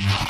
Yeah.